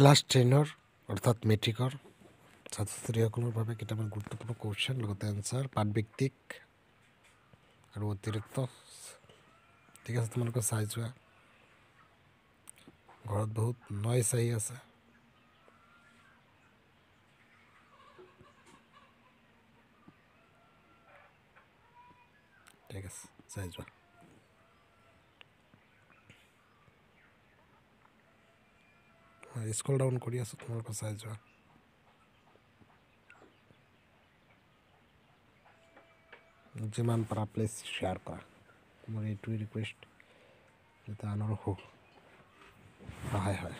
Class টেনৰ অৰ্থাৎ মেট্ৰিকৰ ছাত্ৰ ছাত্ৰীসকলৰ বাবে কেইটামান গুৰুত্বপূৰ্ণ কুৱেশ্যন লগতে এনচাৰ পাঠভিত্তিক আৰু অতিৰিক্ত। ঠিক আছে তোমালোকে চাই যোৱা। ঘৰত বহুত নইজ আহি আছে। ঠিক আছে চাই যোৱা। স্কুল ডাউন কৰি আছোঁ তোমালোকে চাই যোৱা। যিমান পাৰা প্লিজ শ্বেয়াৰ কৰা। মোৰ এইটোৱে ৰিকুৱেষ্ট যাতে আনৰো সু সহায় হয়।